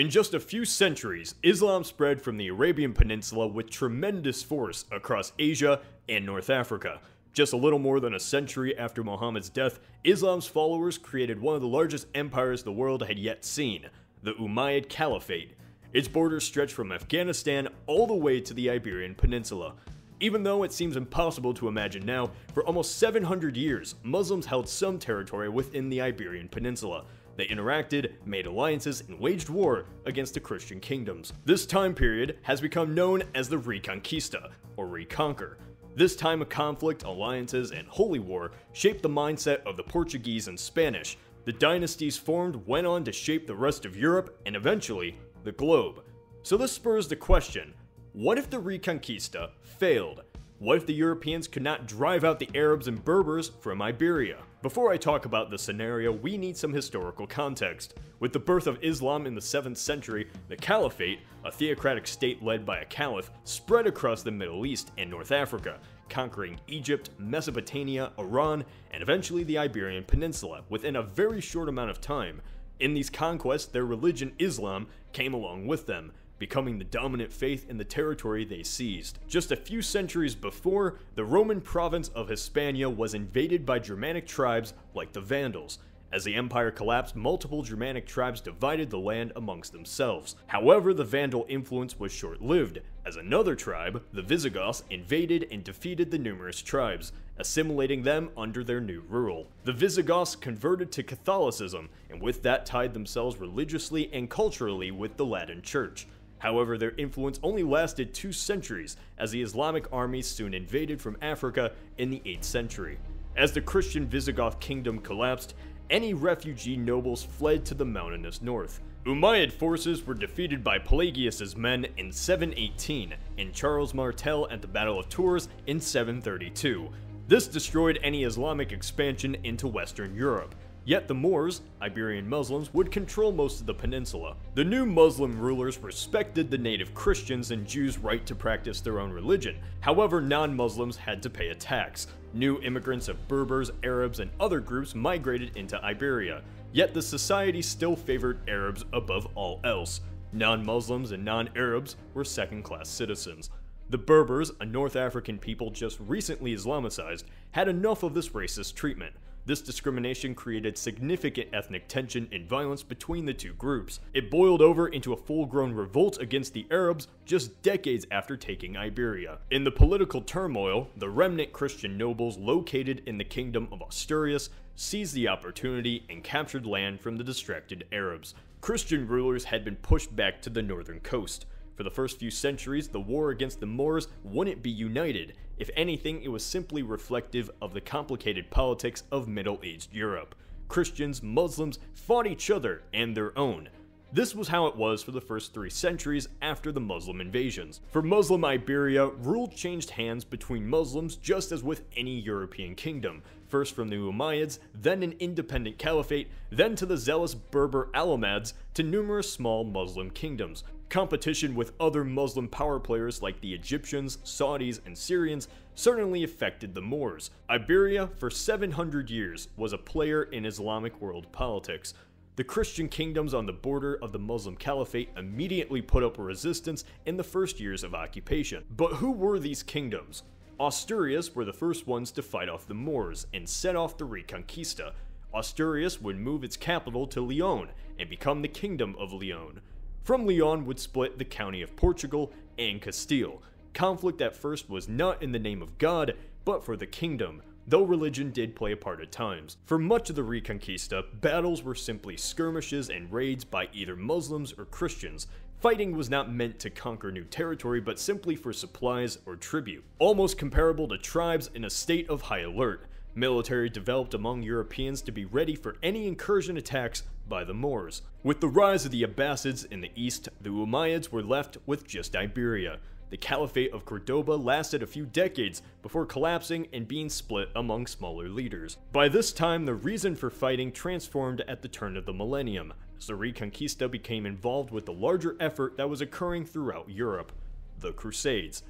In just a few centuries, Islam spread from the Arabian Peninsula with tremendous force across Asia and North Africa. Just a little more than a century after Muhammad's death, Islam's followers created one of the largest empires the world had yet seen, the Umayyad Caliphate. Its borders stretch from Afghanistan all the way to the Iberian Peninsula. Even though it seems impossible to imagine now, for almost 700 years, Muslims held some territory within the Iberian Peninsula. They interacted, made alliances, and waged war against the Christian kingdoms. This time period has become known as the Reconquista, or Reconquer. This time of conflict, alliances, and holy war shaped the mindset of the Portuguese and Spanish. The dynasties formed went on to shape the rest of Europe and eventually the globe. So this spurs the question what if the Reconquista failed? What if the Europeans could not drive out the Arabs and Berbers from Iberia? Before I talk about the scenario, we need some historical context. With the birth of Islam in the 7th century, the Caliphate, a theocratic state led by a caliph, spread across the Middle East and North Africa, conquering Egypt, Mesopotamia, Iran, and eventually the Iberian Peninsula within a very short amount of time. In these conquests, their religion Islam came along with them, becoming the dominant faith in the territory they seized. Just a few centuries before, the Roman province of Hispania was invaded by Germanic tribes like the Vandals. As the empire collapsed, multiple Germanic tribes divided the land amongst themselves. However, the Vandal influence was short lived, as another tribe, the Visigoths, invaded and defeated the numerous tribes, assimilating them under their new rule. The Visigoths converted to Catholicism, and with that tied themselves religiously and culturally with the Latin Church. However, their influence only lasted two centuries, as the Islamic armies soon invaded from Africa in the 8th century. As the Christian Visigoth kingdom collapsed, any refugee nobles fled to the mountainous north. Umayyad forces were defeated by Pelagius's men in 718 and Charles Martel at the Battle of Tours in 732. This destroyed any Islamic expansion into Western Europe. Yet the Moors, Iberian Muslims, would control most of the peninsula. The new Muslim rulers respected the native Christians and Jews' right to practice their own religion. However, non-Muslims had to pay a tax. New immigrants of Berbers, Arabs, and other groups migrated into Iberia. Yet the society still favored Arabs above all else. Non-Muslims and non-Arabs were second-class citizens. The Berbers, a North African people just recently Islamicized, had enough of this racist treatment. This discrimination created significant ethnic tension and violence between the two groups. It boiled over into a full-grown revolt against the Arabs just decades after taking Iberia. In the political turmoil, the remnant Christian nobles located in the kingdom of Asturias seized the opportunity and captured land from the distracted Arabs. Christian rulers had been pushed back to the northern coast. For the first few centuries, the war against the Moors wouldn't be united. If anything, it was simply reflective of the complicated politics of Middle Aged Europe. Christians, Muslims fought each other and their own. This was how it was for the first three centuries after the Muslim invasions. For Muslim Iberia, rule changed hands between Muslims just as with any European kingdom. First from the Umayyads, then an independent caliphate, then to the zealous Berber Almohads, to numerous small Muslim kingdoms. Competition with other Muslim power players like the Egyptians, Saudis, and Syrians certainly affected the Moors. Iberia, for 700 years, was a player in Islamic world politics. The Christian kingdoms on the border of the Muslim Caliphate immediately put up a resistance in the first years of occupation. But who were these kingdoms? Asturias were the first ones to fight off the Moors and set off the Reconquista. Asturias would move its capital to Leon and become the Kingdom of Leon. From Leon would split the county of Portugal and Castile. Conflict at first was not in the name of God, but for the kingdom, though religion did play a part at times. For much of the Reconquista, battles were simply skirmishes and raids by either Muslims or Christians. Fighting was not meant to conquer new territory, but simply for supplies or tribute. Almost comparable to tribes in a state of high alert. Military developed among Europeans to be ready for any incursion attacks by the Moors. With the rise of the Abbasids in the east, the Umayyads were left with just Iberia. The Caliphate of Cordoba lasted a few decades before collapsing and being split among smaller leaders. By this time, the reason for fighting transformed at the turn of the millennium, as the Reconquista became involved with the larger effort that was occurring throughout Europe the Crusades.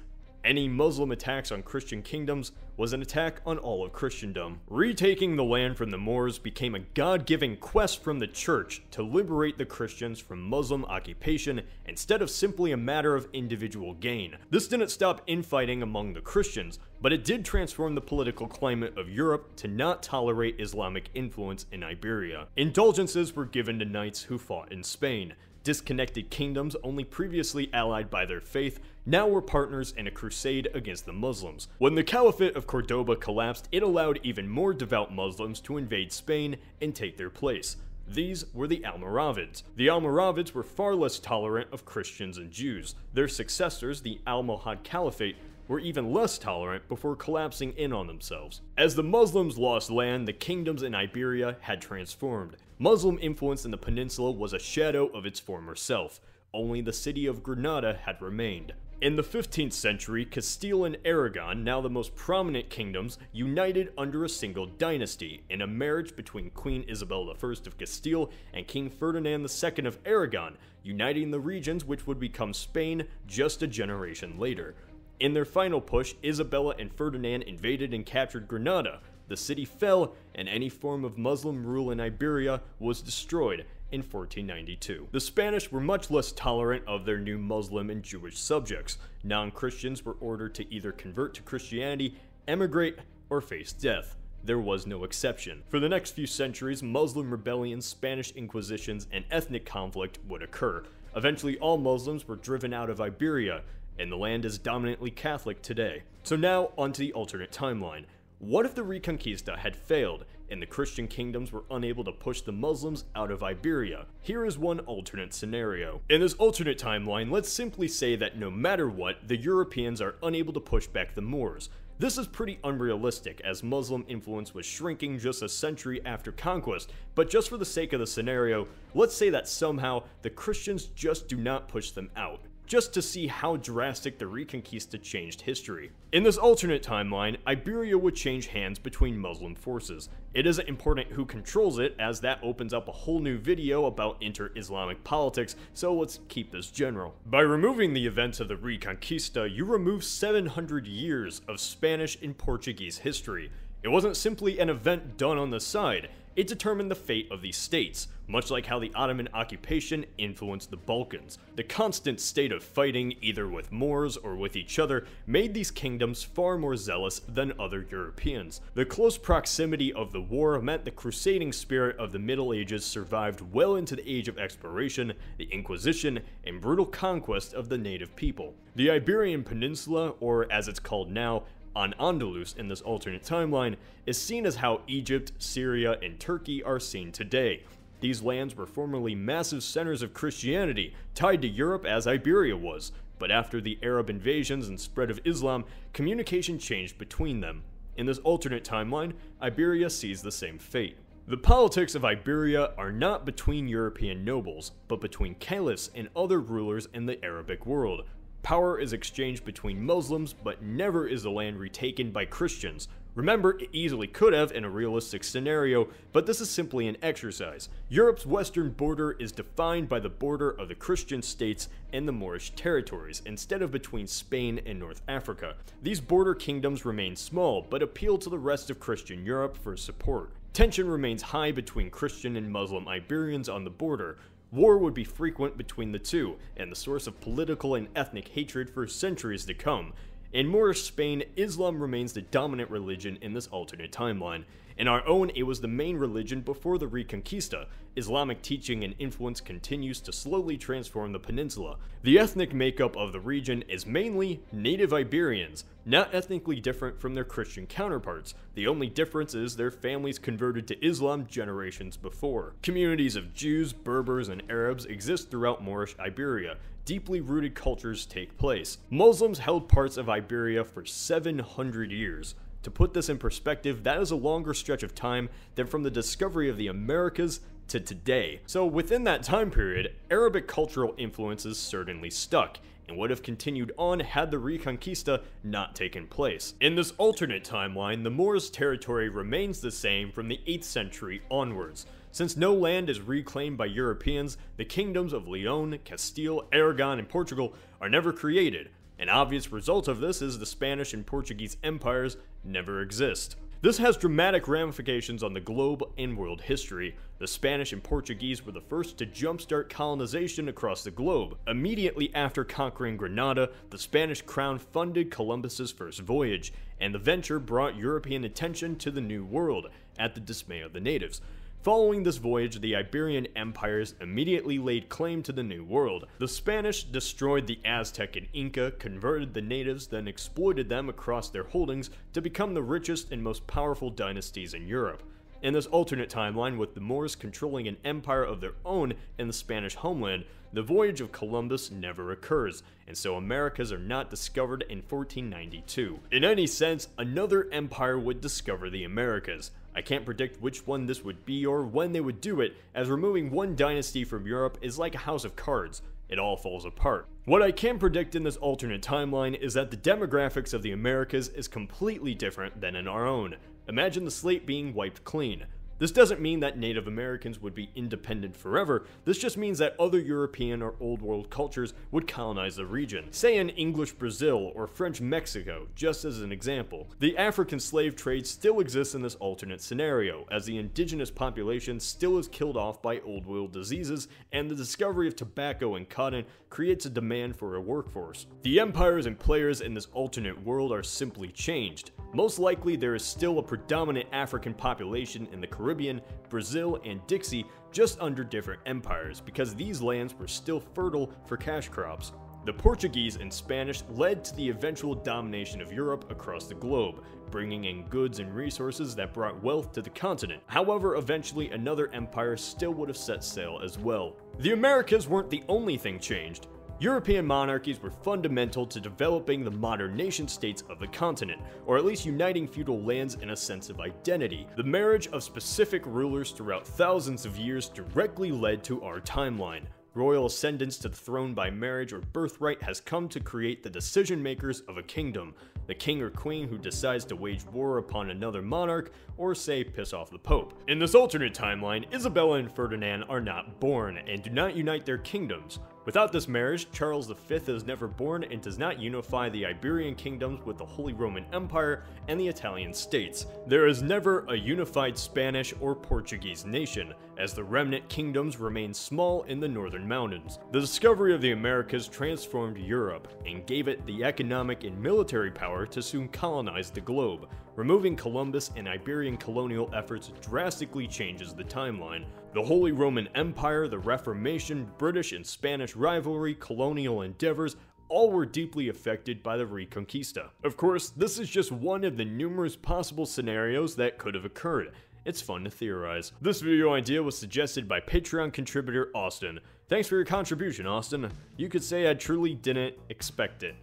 Any Muslim attacks on Christian kingdoms was an attack on all of Christendom. Retaking the land from the Moors became a God-given quest from the church to liberate the Christians from Muslim occupation instead of simply a matter of individual gain. This didn't stop infighting among the Christians, but it did transform the political climate of Europe to not tolerate Islamic influence in Iberia. Indulgences were given to knights who fought in Spain, Disconnected kingdoms, only previously allied by their faith, now were partners in a crusade against the Muslims. When the Caliphate of Cordoba collapsed, it allowed even more devout Muslims to invade Spain and take their place. These were the Almoravids. The Almoravids were far less tolerant of Christians and Jews. Their successors, the Almohad Caliphate, were even less tolerant before collapsing in on themselves. As the Muslims lost land, the kingdoms in Iberia had transformed. Muslim influence in the peninsula was a shadow of its former self. Only the city of Granada had remained. In the 15th century, Castile and Aragon, now the most prominent kingdoms, united under a single dynasty in a marriage between Queen Isabel I of Castile and King Ferdinand II of Aragon, uniting the regions which would become Spain just a generation later. In their final push, Isabella and Ferdinand invaded and captured Granada, the city fell, and any form of Muslim rule in Iberia was destroyed in 1492. The Spanish were much less tolerant of their new Muslim and Jewish subjects. Non-Christians were ordered to either convert to Christianity, emigrate, or face death. There was no exception. For the next few centuries, Muslim rebellions, Spanish inquisitions, and ethnic conflict would occur. Eventually, all Muslims were driven out of Iberia, and the land is dominantly Catholic today. So now, onto the alternate timeline. What if the Reconquista had failed and the Christian kingdoms were unable to push the Muslims out of Iberia? Here is one alternate scenario. In this alternate timeline, let's simply say that no matter what, the Europeans are unable to push back the Moors. This is pretty unrealistic, as Muslim influence was shrinking just a century after conquest, but just for the sake of the scenario, let's say that somehow the Christians just do not push them out just to see how drastic the Reconquista changed history. In this alternate timeline, Iberia would change hands between Muslim forces. It isn't important who controls it, as that opens up a whole new video about inter-Islamic politics, so let's keep this general. By removing the events of the Reconquista, you remove 700 years of Spanish and Portuguese history. It wasn't simply an event done on the side, it determined the fate of these states, much like how the Ottoman occupation influenced the Balkans. The constant state of fighting, either with Moors or with each other, made these kingdoms far more zealous than other Europeans. The close proximity of the war meant the crusading spirit of the Middle Ages survived well into the Age of Exploration, the Inquisition, and brutal conquest of the native people. The Iberian Peninsula, or as it's called now, al-Andalus in this alternate timeline is seen as how Egypt, Syria, and Turkey are seen today. These lands were formerly massive centers of Christianity, tied to Europe as Iberia was, but after the Arab invasions and spread of Islam, communication changed between them. In this alternate timeline, Iberia sees the same fate. The politics of Iberia are not between European nobles, but between caliphs and other rulers in the Arabic world, Power is exchanged between Muslims, but never is the land retaken by Christians. Remember, it easily could have in a realistic scenario, but this is simply an exercise. Europe's western border is defined by the border of the Christian states and the Moorish territories, instead of between Spain and North Africa. These border kingdoms remain small, but appeal to the rest of Christian Europe for support. Tension remains high between Christian and Muslim Iberians on the border, War would be frequent between the two, and the source of political and ethnic hatred for centuries to come. In Moorish Spain, Islam remains the dominant religion in this alternate timeline. In our own, it was the main religion before the Reconquista. Islamic teaching and influence continues to slowly transform the peninsula. The ethnic makeup of the region is mainly native Iberians, not ethnically different from their Christian counterparts. The only difference is their families converted to Islam generations before. Communities of Jews, Berbers, and Arabs exist throughout Moorish Iberia. Deeply rooted cultures take place. Muslims held parts of Iberia for 700 years. To put this in perspective, that is a longer stretch of time than from the discovery of the Americas to today. So within that time period, Arabic cultural influences certainly stuck, and would have continued on had the Reconquista not taken place. In this alternate timeline, the Moors' territory remains the same from the 8th century onwards. Since no land is reclaimed by Europeans, the kingdoms of Leon, Castile, Aragon, and Portugal are never created, An obvious result of this is the Spanish and Portuguese empires never exist. This has dramatic ramifications on the globe and world history. The Spanish and Portuguese were the first to jumpstart colonization across the globe. Immediately after conquering Granada, the Spanish crown funded Columbus's first voyage, and the venture brought European attention to the New World, at the dismay of the natives. Following this voyage, the Iberian empires immediately laid claim to the New World. The Spanish destroyed the Aztec and Inca, converted the natives, then exploited them across their holdings to become the richest and most powerful dynasties in Europe. In this alternate timeline, with the Moors controlling an empire of their own in the Spanish homeland, the voyage of Columbus never occurs, and so Americas are not discovered in 1492. In any sense, another empire would discover the Americas. I can't predict which one this would be or when they would do it, as removing one dynasty from Europe is like a house of cards. It all falls apart. What I can predict in this alternate timeline is that the demographics of the Americas is completely different than in our own. Imagine the slate being wiped clean. This doesn't mean that Native Americans would be independent forever, this just means that other European or Old World cultures would colonize the region. Say in English Brazil or French Mexico, just as an example. The African slave trade still exists in this alternate scenario, as the indigenous population still is killed off by Old World diseases, and the discovery of tobacco and cotton creates a demand for a workforce. The empires and players in this alternate world are simply changed. Most likely there is still a predominant African population in the Caribbean, Brazil, and Dixie just under different empires because these lands were still fertile for cash crops. The Portuguese and Spanish led to the eventual domination of Europe across the globe, bringing in goods and resources that brought wealth to the continent. However, eventually another empire still would have set sail as well. The Americas weren't the only thing changed. European monarchies were fundamental to developing the modern nation states of the continent, or at least uniting feudal lands in a sense of identity. The marriage of specific rulers throughout thousands of years directly led to our timeline. Royal ascendance to the throne by marriage or birthright has come to create the decision makers of a kingdom, the king or queen who decides to wage war upon another monarch, or say piss off the pope. In this alternate timeline, Isabella and Ferdinand are not born and do not unite their kingdoms. Without this marriage, Charles V is never born and does not unify the Iberian kingdoms with the Holy Roman Empire and the Italian states. There is never a unified Spanish or Portuguese nation, as the remnant kingdoms remain small in the northern mountains. The discovery of the Americas transformed Europe and gave it the economic and military power to soon colonize the globe. Removing Columbus and Iberian colonial efforts drastically changes the timeline. The Holy Roman Empire, the Reformation, British and Spanish rivalry, colonial endeavors, all were deeply affected by the Reconquista. Of course, this is just one of the numerous possible scenarios that could have occurred. It's fun to theorize. This video idea was suggested by Patreon contributor Austin. Thanks for your contribution, Austin. You could say I truly didn't expect it.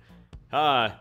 Ah.